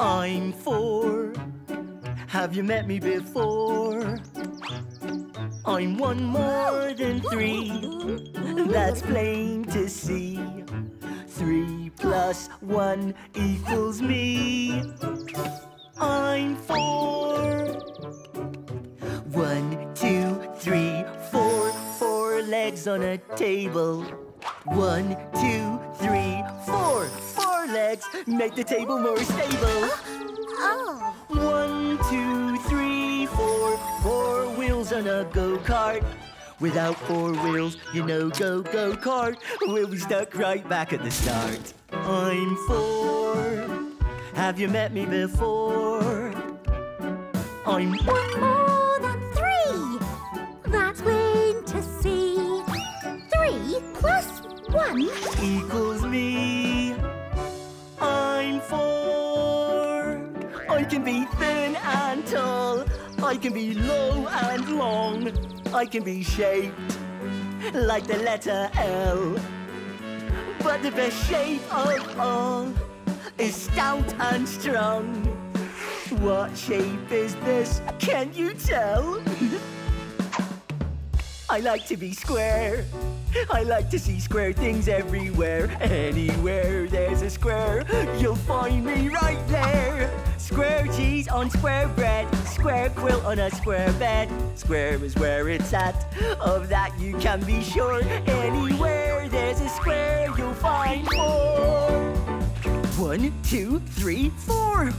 I'm four. Have you met me before? I'm one more than three. That's plain to see. Three plus one equals me. I'm four. One, two, three, four. Four legs on a table. One, two, three, legs make the table more stable. Oh. One, two, three, four. Four wheels on a go-kart. Without four wheels, you know go-go kart. We'll be stuck right back at the start. I'm four. Have you met me before? I'm One more than three. That's plain to see. Three plus one. equals can be low and long. I can be shaped like the letter L. But the best shape of all is stout and strong. What shape is this? Can you tell? I like to be square. I like to see square things everywhere. Anywhere there's a square, you'll find me right there. Square cheese on square bread, square quilt on a square bed. Square is where it's at, of that you can be sure. Anywhere there's a square, you'll find more. One, two, three, four.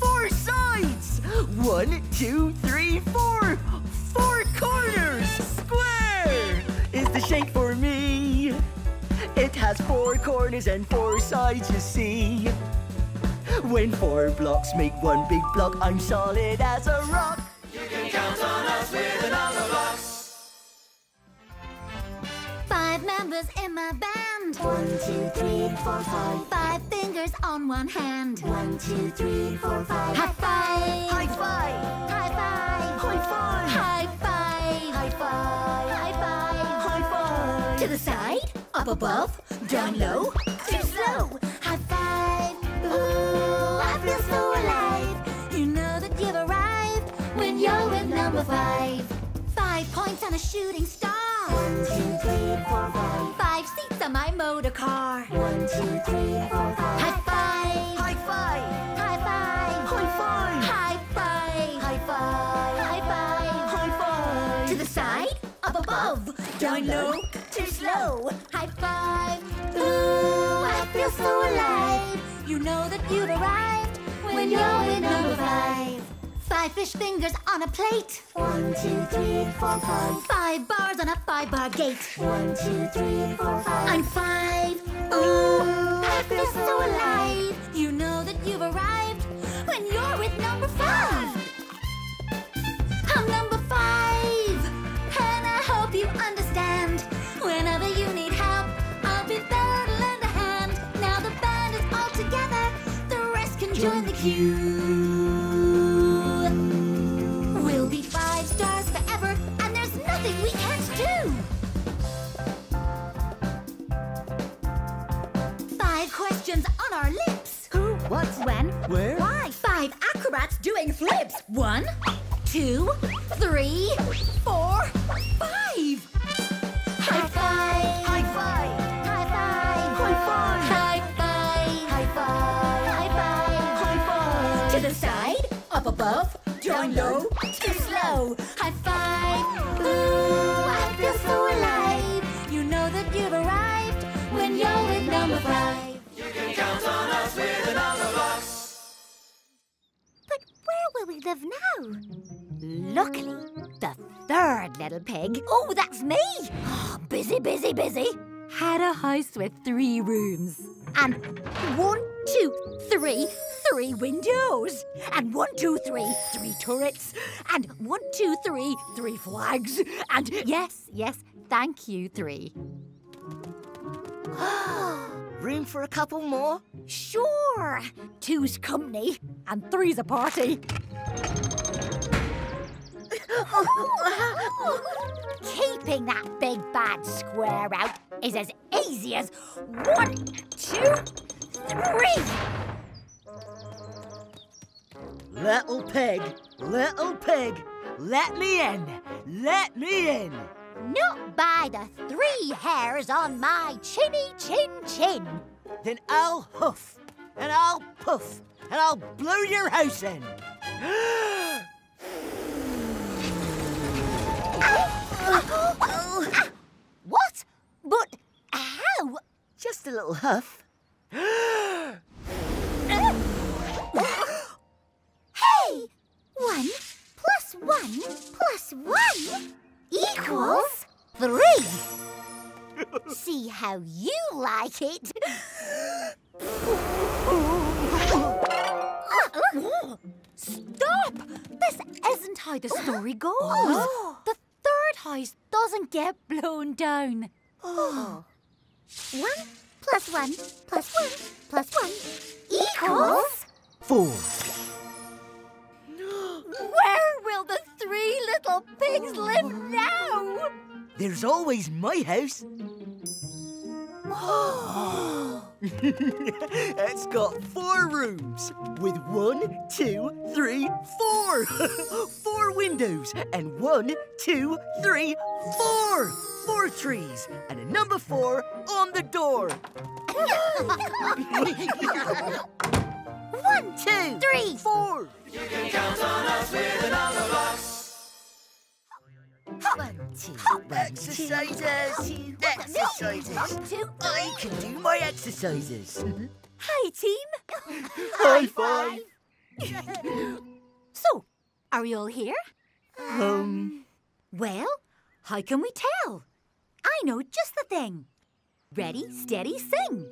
Four sides. One, two, three, four. Four corners. Square is the shape for me. It has four corners and four sides, you see. When four blocks make one big block, I'm solid as a rock. You can count on us with another box. Five members in my band. One, two, three, four, five. Five fingers on one hand. One, two, three, four, five. High five. High five. High five. High five. High five. High five. High five. High five. To the side, up above, down low, too slow. Number five. Five points on a shooting star. One, two, three, four, five. Five seats on my motor car. One, two, three, four, five. High five. High five. High five. High five. High five. High five. High five. High five. To the side, up above, down low, too slow. High five. Ooh, I feel so alive. You know that you've arrived when you're with number five. Five fish fingers on a plate. One, two, three, four, five. Five bars on a five bar gate. One, two, three, four, five. I'm five. Ooh, I feel so alive. You know that you've arrived when you're with number five. I'm number five, and I hope you understand. Whenever you need help, I'll be there to lend a hand. Now the band is all together, the rest can join the queue. Two, three, four, five. High five. High five. High five. High five. High five. High five. High five. High five. To the side, up above, down low, too slow. High five. Ooh, I feel so alive. You know that you've arrived when you're with number five. You can count on us with another box. But where will we live now? Luckily, the third little pig. Oh, that's me! busy, busy, busy. Had a house with three rooms. And one, two, three, three windows. And one, two, three, three turrets. And one, two, three, three flags. And yes, yes, thank you, three. Room for a couple more? Sure. Two's company, and three's a party. Keeping that big bad square out is as easy as one, two, three. Little pig, little pig, let me in, let me in. Not by the three hairs on my chinny chin chin. Then I'll huff, and I'll puff, and I'll blow your house in. What? But how? Just a little huff. Hey! One plus one plus one equals three. See how you like it. Stop! This isn't how the story goes. The third house doesn't get blown down. One plus one plus one plus one equals Four. Where will the three little pigs live now? There's always my house. it's got four rooms with one, two, three, four. four windows and one, two, three, four. Four trees and a number four on the door. One, Two, three, four. One, two, exercises, exercises. two. I can do my exercises. Hi, team. High five. So, are we all here? Um, Well, how can we tell? I know just the thing. Ready, steady, sing.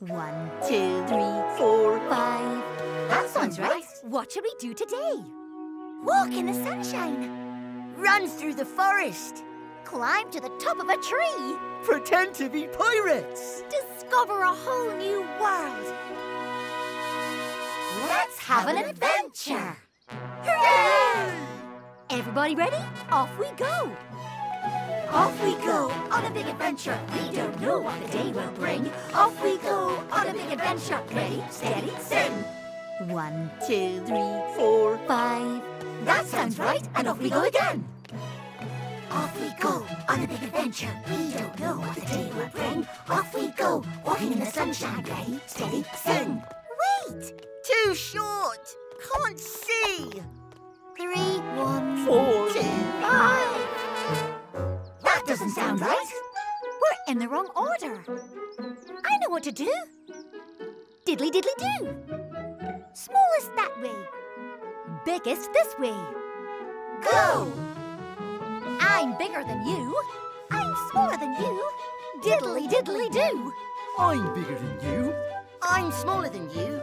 One, two, three, four, five. That sounds right. What shall we do today? Walk in the sunshine. Run through the forest, Climb to the top of a tree. pretend to be pirates. Discover a whole new world. Let's have an adventure. Hooray! Everybody ready? Off we go. Off we go on a big adventure. We don't know what the day will bring. Off we go on a big adventure. Ready, steady, sing. One, two, three, Four, five. That sounds right, and off we go again. Off we go on a big adventure. We don't know what the day will bring. Off we go, walking in the sunshine. Ready, steady, sing. Wait! too short. Can't see. Three, one, four, two, five. That doesn't sound right. We're in the wrong order. I know what to do. Diddly diddly do. Smallest that way. Biggest this way. Go! I'm bigger than you. I'm smaller than you. Diddly diddly do. I'm bigger than you. I'm smaller than you.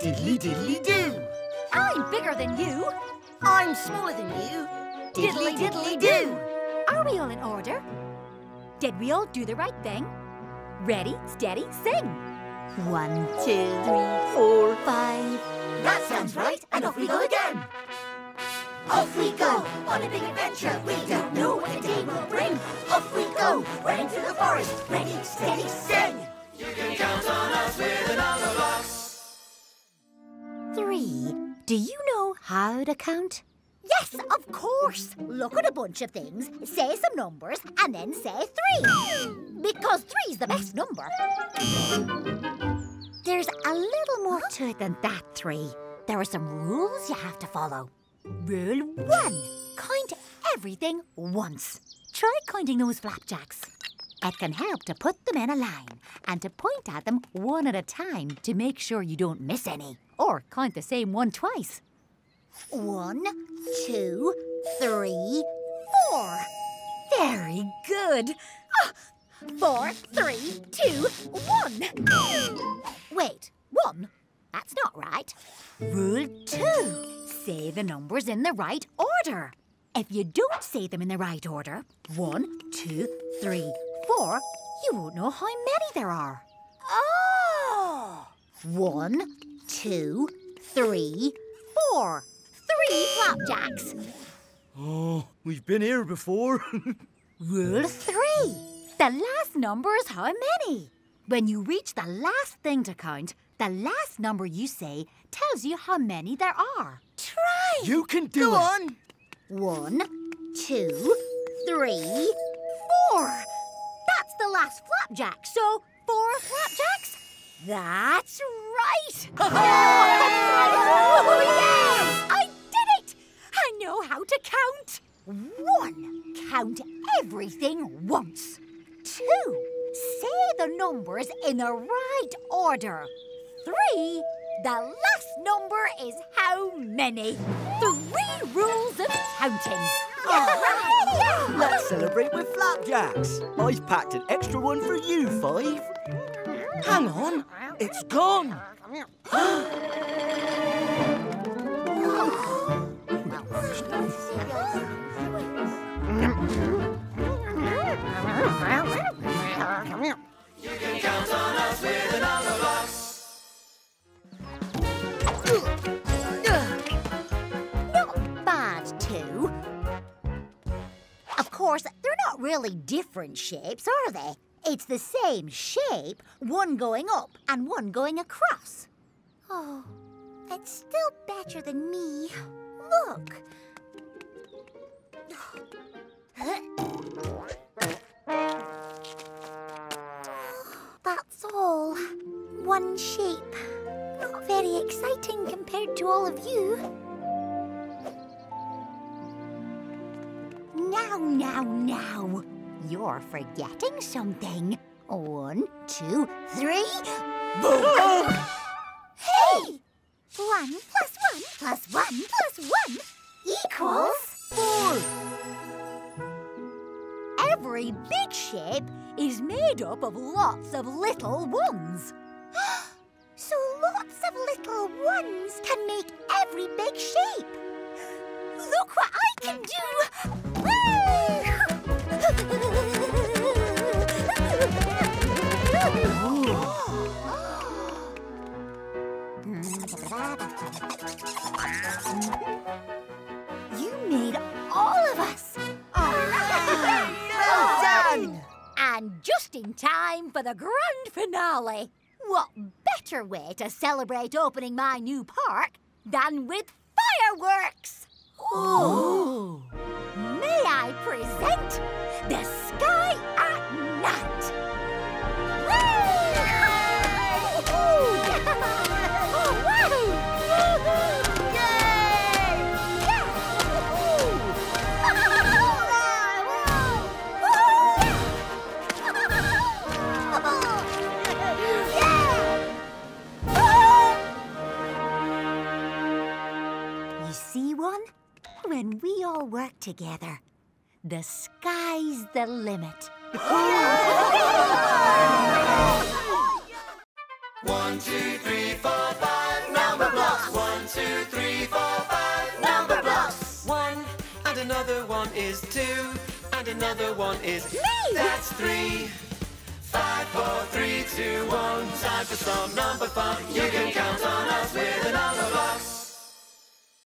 Diddly diddly do. I'm bigger than you. I'm smaller than you. Diddly diddly do. Are we all in order? Did we all do the right thing? Ready, steady, sing. One, two, three, Four, five. That sounds right, and off we go again. Off we go on a big adventure. We don't know what the day will bring. Off we go, running through the forest. Ready, steady, sing. Three. Do you know how to count? Yes, of course. Look at a bunch of things, say some numbers, and then say three. Because three's the best number. There's a little more to it than that, three. There are some rules you have to follow. Rule one count everything once. Try counting those flapjacks. It can help to put them in a line and to point at them one at a time to make sure you don't miss any or count the same one twice. One, two, three, four. Very good. Ah, Four, three, two, one. Wait, one? That's not right. Rule two say the numbers in the right order. If you don't say them in the right order, one, two, three, four, you won't know how many there are. Oh! One, two, three, four. Three flapjacks. Oh, we've been here before. Rule three. The last number is how many. When you reach the last thing to count, the last number you say tells you how many there are. try. You can do Go it. on. One, two, three, four. That's the last flapjack, so four flapjacks? That's right! oh, yes! I did it! I know how to count. One, count everything once. Two, say the numbers in the right order. Three, the last number is how many. Three rules of counting. Oh. Let's celebrate with flapjacks. I've packed an extra one for you, Five. Hang on, it's gone. Not course, they're not really different shapes, are they? It's the same shape, one going up and one going across. Oh, that's still better than me. Look. That's all. One shape. Not very exciting compared to all of you. Now, now. You're forgetting something. One, two, three. Boom! hey! One plus one plus one plus one equals four. Every big shape is made up of lots of little ones. so lots of little ones can make every big shape. Look what I can do! For the grand finale. What better way to celebrate opening my new park than with fireworks? Oh. May I present the Sky at Night? Together, the sky's the limit. One, two, three, four, five. Number blocks. One, two, three, four, five. Number blocks. One and another one is two, and another one is Me! That's three. Five, four, three, two, one. Time for some number fun. You can count on us with a Numberblocks.